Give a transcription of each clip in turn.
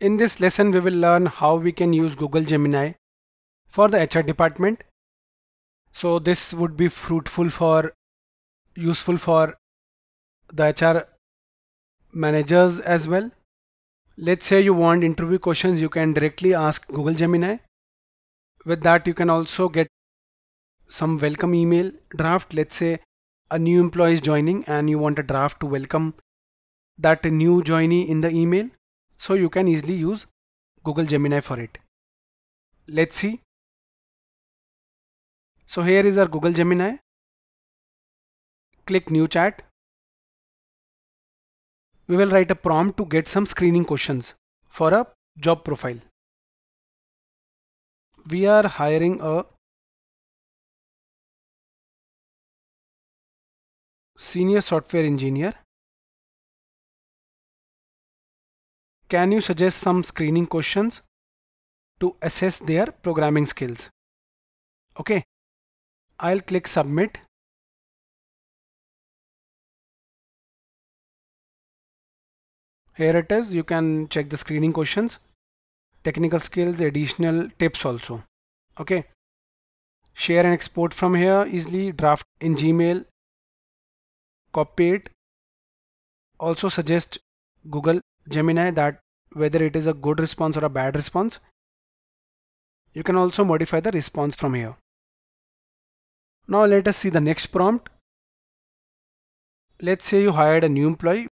In this lesson, we will learn how we can use Google Gemini for the HR department. So this would be fruitful for, useful for the HR managers as well. Let's say you want interview questions, you can directly ask Google Gemini. With that, you can also get some welcome email draft. Let's say a new employee is joining and you want a draft to welcome that new joinee in the email so you can easily use Google Gemini for it. Let's see. So here is our Google Gemini. Click new chat. We will write a prompt to get some screening questions for a job profile. We are hiring a senior software engineer Can you suggest some screening questions to assess their programming skills? Okay, I'll click submit. Here it is, you can check the screening questions, technical skills, additional tips also. Okay, share and export from here easily, draft in Gmail, copy it. Also suggest Google Gemini that whether it is a good response or a bad response. You can also modify the response from here. Now let us see the next prompt. Let's say you hired a new employee.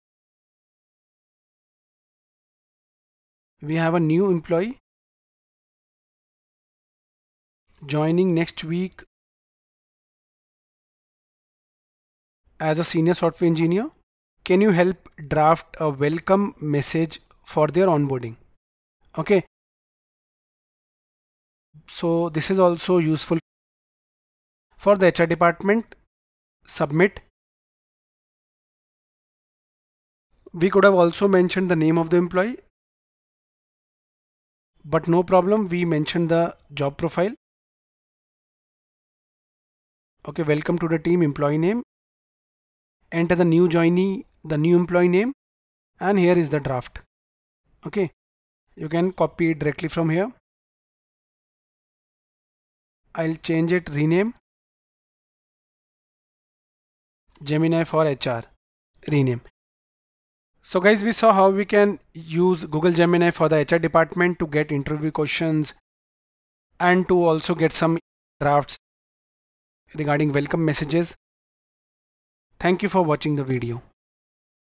We have a new employee joining next week as a senior software engineer. Can you help draft a welcome message for their onboarding? Okay. So this is also useful for the HR department. Submit. We could have also mentioned the name of the employee, but no problem. We mentioned the job profile. Okay, welcome to the team employee name. Enter the new joinee the new employee name and here is the draft. Okay. You can copy it directly from here. I'll change it rename. Gemini for HR rename. So guys we saw how we can use Google Gemini for the HR department to get interview questions and to also get some drafts regarding welcome messages. Thank you for watching the video.